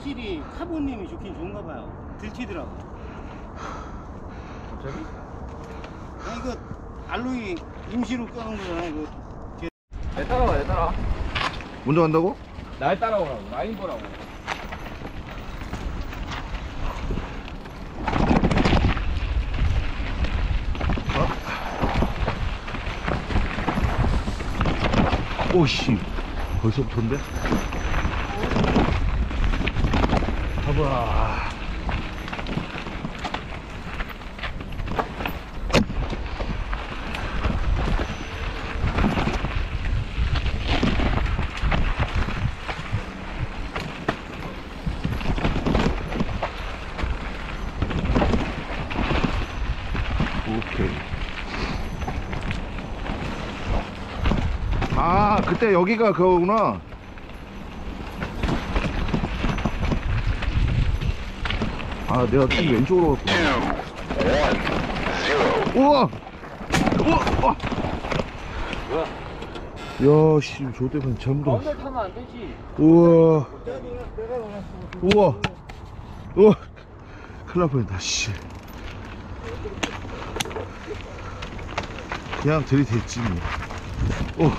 확실히 카본님이 좋긴 좋은가 봐요. 들튀더라고. 갑자기? 아 이거 알로이 임시로 껴놓은 거잖아 이거. 내 따라와 내 따라와 먼저 간다고? 날 따라오라고 라인 보라고 오씨 벌써부터인데? 오케이. 아 그때 여기가 그거구나 아 내가 이 왼쪽으로 갔구나. 우와! 우와! 우와! 야씨 저때 잘못 왔어 가운데 타면 안 되지. 우와! 우와! 우와! 큰일 날 뻔했다 씨. 그냥 들이댔지 뭐. 오. 오.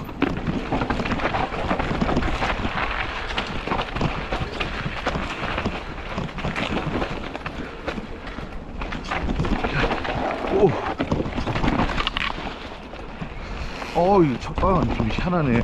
어, 이 첫방 좀 희한하네.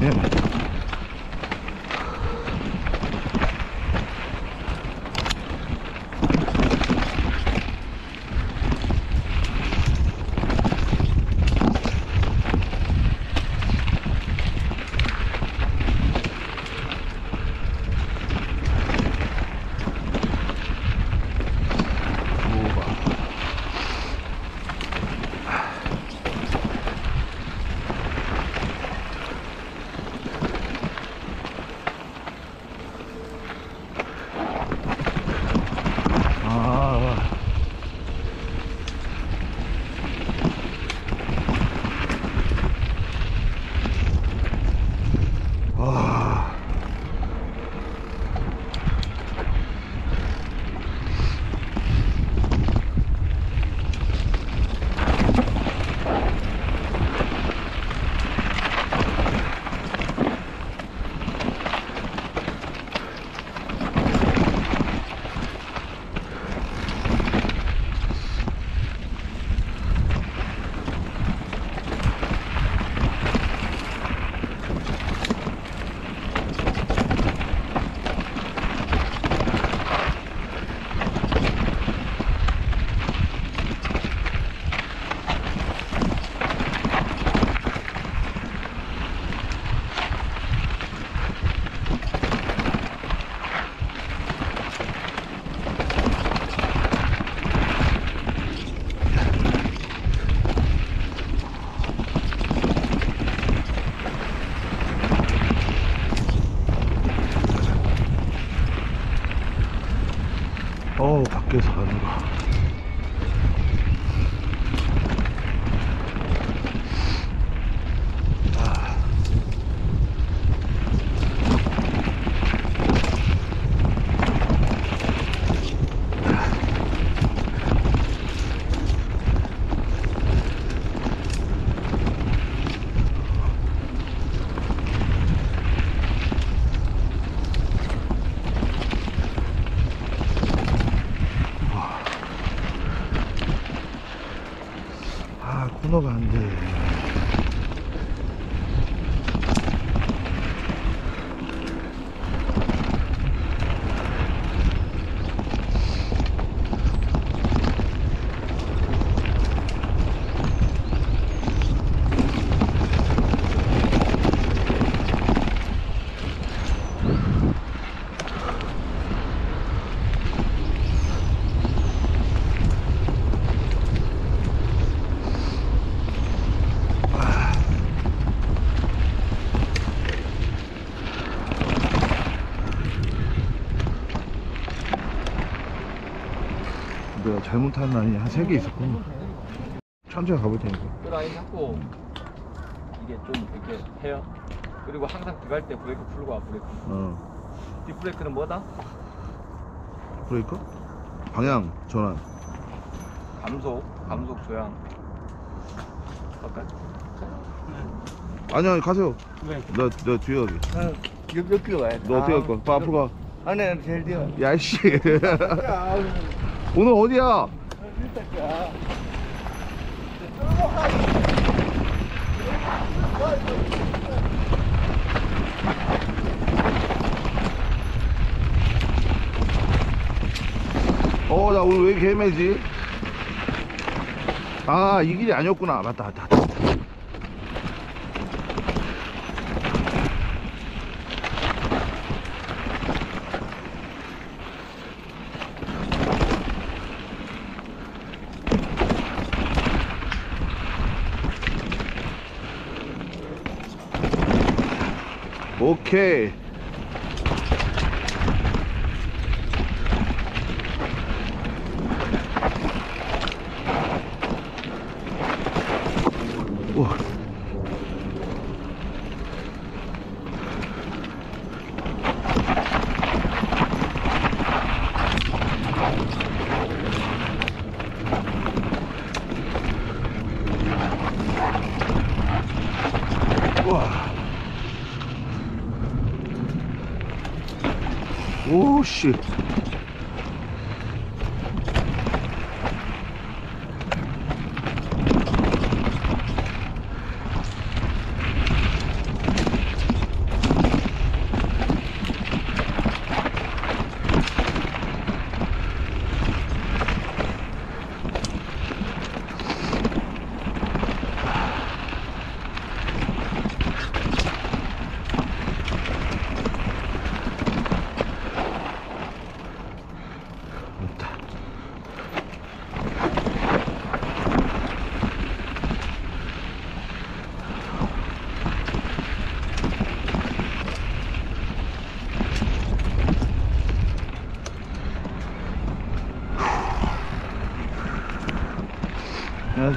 Oh. 아, 코너가 안 돼. 잘못한 라인이 한 세 개 있었구나. 천천히 가볼 테니까. 그 라인 잡고 이게 좀 이렇게 해요 그리고 항상 들어갈 때 브레이크 풀고 와 브레이크 어. 뒷브레이크는 뭐다? 브레이크? 방향 전환. 감속, 감속 조향. 갈까요? 아니 아니 가세요. 왜? 나, 나 뒤에 가게. 몇, 몇 킬로 가야 돼? 너 어떻게 갈 거야? 빠 앞으로 가. 아, 네, 제일 뛰어. 야, 씨. 오늘 어디야? 어, 나 오늘 왜 이렇게 헤매지? 아, 이 길이 아니었구나. 맞다, 맞다. 맞다. 오케이. 우와. 우와. 오,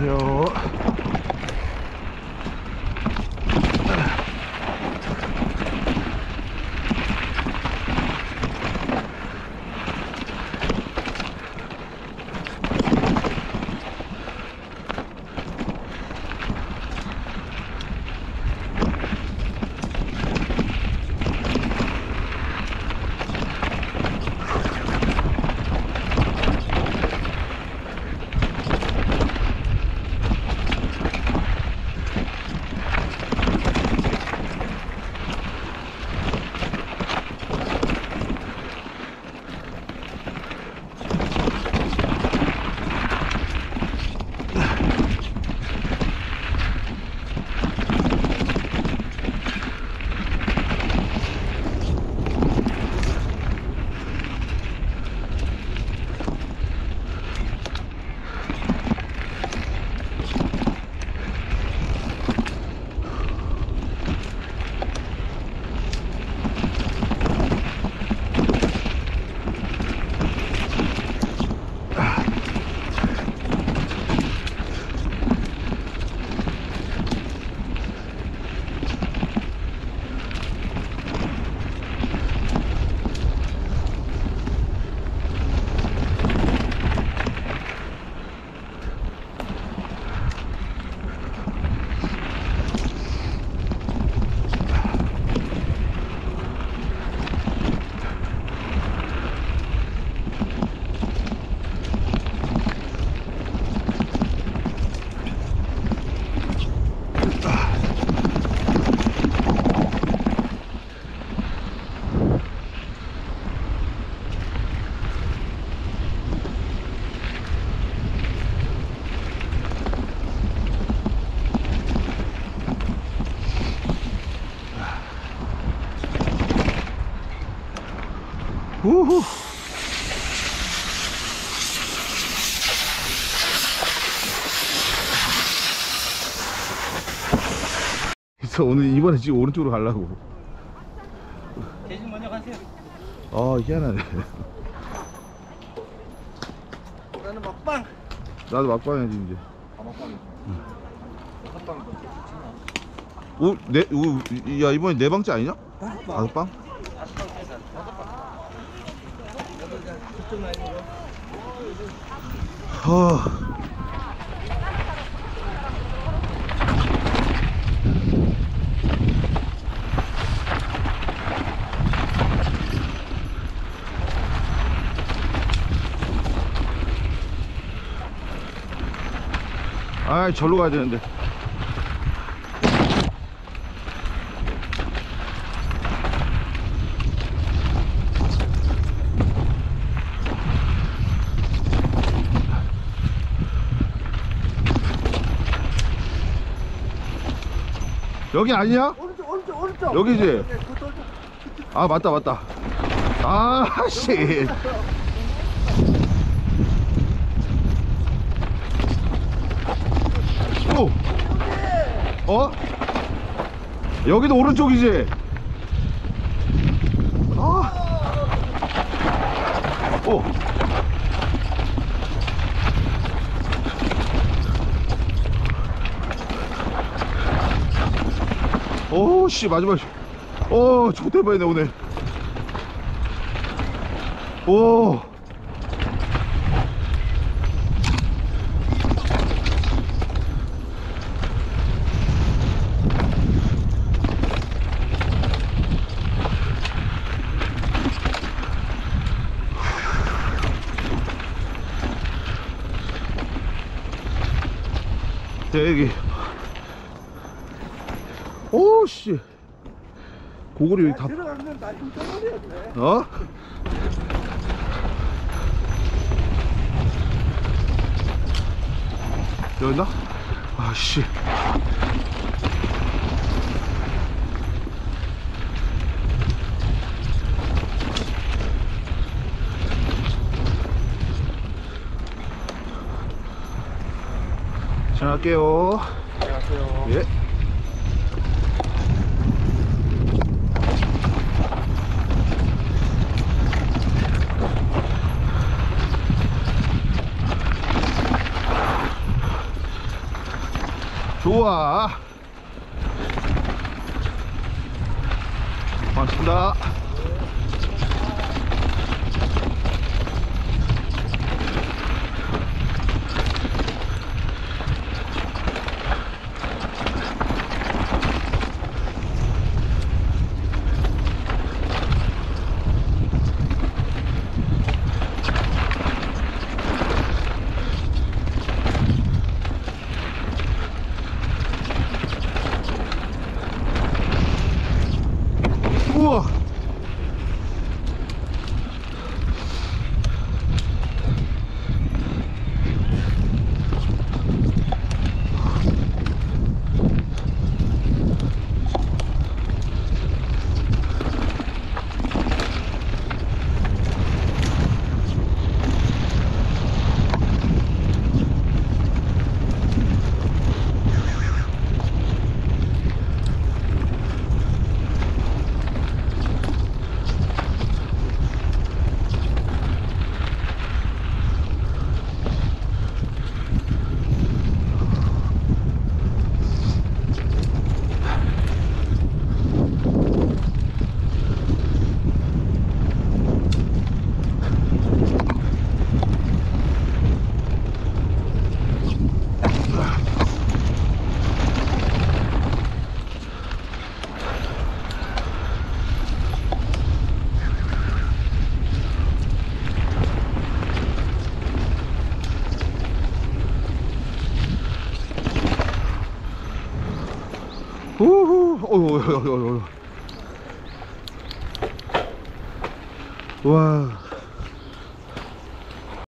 안녕하세요. 우후. 그래서 오늘 이번에 지금 오른쪽으로 가려고. 대신 먼저 가세요. 아 희한하네. 나는 먹방. 나도 막방해야지 이제. 다섯 방이 더 좋잖아. 오, 네, 오, 야 이번에 네 방째 아니냐? 다섯 방? 저쪽 라인으로. 어. 아, 절로 가야 되는데. 여기 아니야? 오른쪽 오른쪽 오른쪽. 여기지? 네, 오른쪽. 아 맞다 맞다 아씨 오 어? 여기도 오른쪽이지? 아. 오. 오씨 마지막. 오 저거 대박이네 오늘. 오 여기 오씨 고글이 여기 다 들어가면 나. 어? 여기나? 아씨 전화할게요 안녕하세요. 예 좋아. 고맙습니다 우와 우후 어휴 어휴 어휴 어휴 와